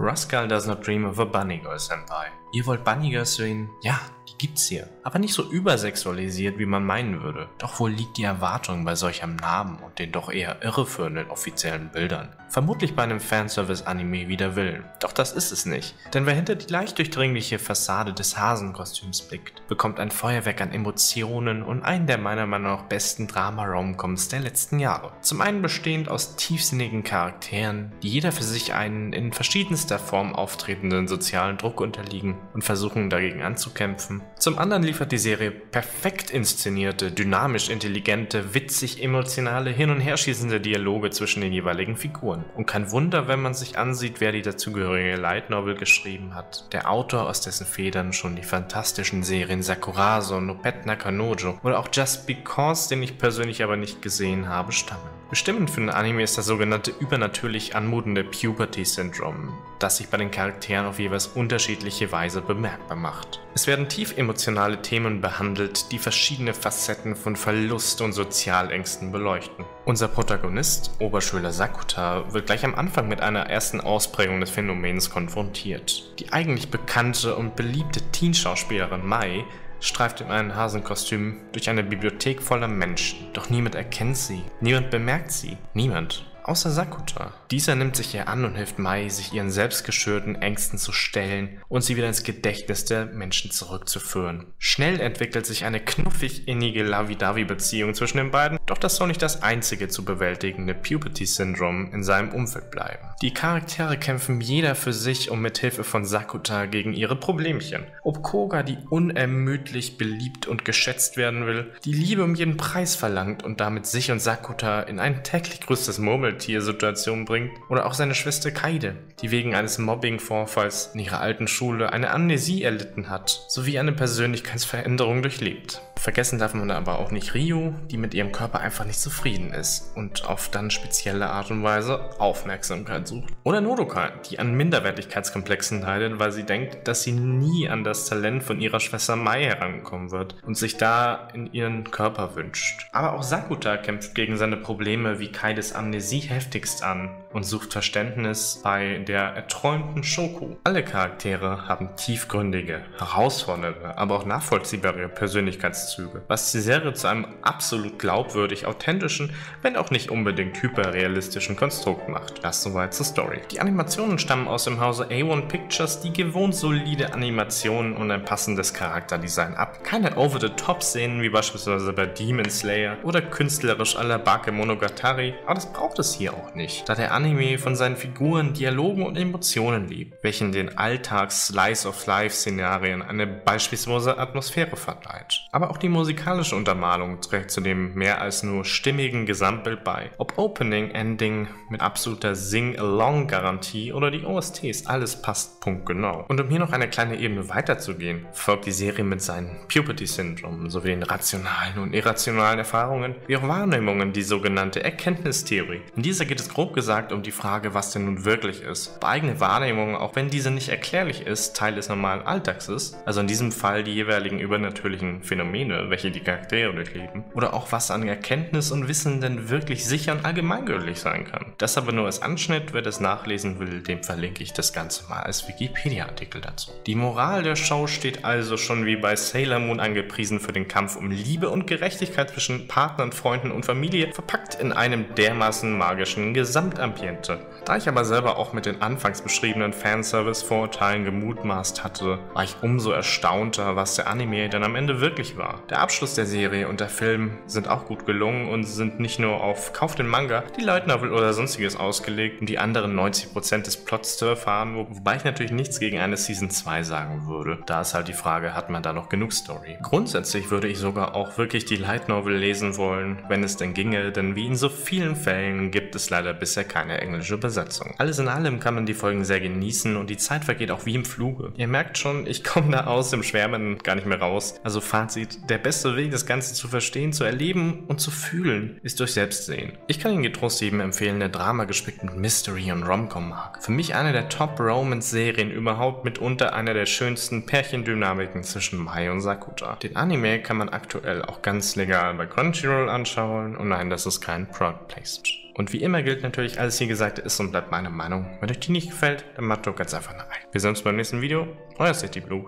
Rascal does not dream of a bunny girl senpai. Ihr wollt Bunny Girls sehen? Ja, die gibt's hier. Aber nicht so übersexualisiert, wie man meinen würde. Doch wo liegt die Erwartung bei solchem Namen und den doch eher irreführenden offiziellen Bildern? Vermutlich bei einem Fanservice-Anime wider Willen. Doch das ist es nicht. Denn wer hinter die leicht durchdringliche Fassade des Hasenkostüms blickt, bekommt ein Feuerwerk an Emotionen und einen der meiner Meinung nach besten Drama-Romcoms der letzten Jahre. Zum einen bestehend aus tiefsinnigen Charakteren, die jeder für sich einen in verschiedenster Form auftretenden sozialen Druck unterliegen und versuchen dagegen anzukämpfen. Zum anderen liefert die Serie perfekt inszenierte, dynamisch intelligente, witzig emotionale, hin und herschießende Dialoge zwischen den jeweiligen Figuren. Und kein Wunder, wenn man sich ansieht, wer die dazugehörige Light Novel geschrieben hat. Der Autor, aus dessen Federn schon die fantastischen Serien Sakurazo, Nopet Nakanojo oder auch Just Because, den ich persönlich aber nicht gesehen habe, stammen. Bestimmend für den Anime ist das sogenannte übernatürlich anmutende Puberty-Syndrom, das sich bei den Charakteren auf jeweils unterschiedliche Weise bemerkbar macht. Es werden tief emotionale Themen behandelt, die verschiedene Facetten von Verlust und Sozialängsten beleuchten. Unser Protagonist, Oberschüler Sakuta, wird gleich am Anfang mit einer ersten Ausprägung des Phänomens konfrontiert. Die eigentlich bekannte und beliebte Teenschauspielerin Mai streift in einem Hasenkostüm durch eine Bibliothek voller Menschen. Doch niemand erkennt sie, niemand bemerkt sie, niemand außer Sakuta. Dieser nimmt sich ihr an und hilft Mai, sich ihren selbstgeschürten Ängsten zu stellen und sie wieder ins Gedächtnis der Menschen zurückzuführen. Schnell entwickelt sich eine knuffig innige Lavi-Davi-Beziehung zwischen den beiden, doch das soll nicht das einzige zu bewältigende Puberty-Syndrom in seinem Umfeld bleiben. Die Charaktere kämpfen jeder für sich und mit Hilfe von Sakuta gegen ihre Problemchen. Ob Koga, die unermüdlich beliebt und geschätzt werden will, die Liebe um jeden Preis verlangt und damit sich und Sakuta in ein täglich größtes Murmeltier-Situation bringt, oder auch seine Schwester Kaide, die wegen eines Mobbing-Vorfalls in ihrer alten Schule eine Amnesie erlitten hat, sowie eine Persönlichkeitsveränderung durchlebt. Vergessen darf man aber auch nicht Ryu, die mit ihrem Körper einfach nicht zufrieden ist und auf dann spezielle Art und Weise Aufmerksamkeit sucht. Oder Nodoka, die an Minderwertigkeitskomplexen leidet, weil sie denkt, dass sie nie an das Talent von ihrer Schwester Mai herankommen wird und sich da in ihren Körper wünscht. Aber auch Sakuta kämpft gegen seine Probleme wie Kaides Amnesie heftigst an und sucht Verständnis bei der erträumten Shoko. Alle Charaktere haben tiefgründige, herausfordernde, aber auch nachvollziehbare Persönlichkeitszüge, was die Serie zu einem absolut glaubwürdig authentischen, wenn auch nicht unbedingt hyperrealistischen Konstrukt macht. Das soweit zur Story. Die Animationen stammen aus dem Hause A1 Pictures, die gewohnt solide Animationen und ein passendes Charakterdesign ab. Keine Over-the-Top-Szenen wie beispielsweise bei Demon Slayer oder künstlerisch la Bakemonogatari, aber das braucht es hier auch nicht, da der Anime von seinen Figuren, Dialogen und Emotionen lebt, welchen den Alltags-Slice-of-Life-Szenarien eine beispielsweise Atmosphäre verleiht. Aber auch die musikalische Untermalung trägt zu dem mehr als nur stimmigen Gesamtbild bei. Ob Opening, Ending mit absoluter Sing-Along-Garantie oder die OSTs, alles passt punktgenau. Und um hier noch eine kleine Ebene weiterzugehen, folgt die Serie mit seinen Puberty-Syndrom sowie den rationalen und irrationalen Erfahrungen, wie auch Wahrnehmungen, die sogenannte Erkenntnistheorie. In dieser geht es grob gesagt um die Frage, was denn nun wirklich ist. Bei eigene Wahrnehmung, auch wenn diese nicht erklärlich ist, Teil des normalen Alltags ist, also in diesem Fall die jeweiligen übernatürlichen Phänomene, welche die Charaktere durchleben, oder auch was an Erkenntnis und Wissen denn wirklich sicher und allgemeingültig sein kann. Das aber nur als Anschnitt, wer das nachlesen will, dem verlinke ich das Ganze mal als Wikipedia-Artikel dazu. Die Moral der Show steht also schon wie bei Sailor Moon angepriesen für den Kampf um Liebe und Gerechtigkeit zwischen Partnern, Freunden und Familie, verpackt in einem dermaßen magischen Gesamtambiente. Da ich aber selber auch mit den anfangs beschriebenen Fanservice-Vorurteilen gemutmaßt hatte, war ich umso erstaunter, was der Anime dann am Ende wirklich war. Der Abschluss der Serie und der Film sind auch gut gelungen und sind nicht nur auf Kauf den Manga, die Light Novel oder sonstiges ausgelegt, um die anderen 90% des Plots zu erfahren, wo, wobei ich natürlich nichts gegen eine Season 2 sagen würde. Da ist halt die Frage, hat man da noch genug Story? Grundsätzlich würde ich sogar auch wirklich die Light Novel lesen wollen, wenn es denn ginge, denn wie in so vielen Fällen gibt es leider bisher keine englische Besetzung. Alles in allem kann man die Folgen sehr genießen und die Zeit vergeht auch wie im Fluge. Ihr merkt schon, ich komme da aus dem Schwärmen gar nicht mehr raus. Also Fazit, der beste Weg, das Ganze zu verstehen, zu erleben und zu fühlen, ist durch Selbstsehen. Ich kann Ihnen getrost jedem empfehlen, der Drama gespickt mit Mystery und Romcom mag. Für mich eine der Top-Romance-Serien überhaupt, mitunter einer der schönsten Pärchendynamiken zwischen Mai und Sakuta. Den Anime kann man aktuell auch ganz legal bei Crunchyroll anschauen und nein, das ist kein Product Placement. Und wie immer gilt natürlich, alles hier Gesagte ist und bleibt meine Meinung. Wenn euch die nicht gefällt, dann macht doch ganz einfach eine Like. Wir sehen uns beim nächsten Video. Euer City Blue.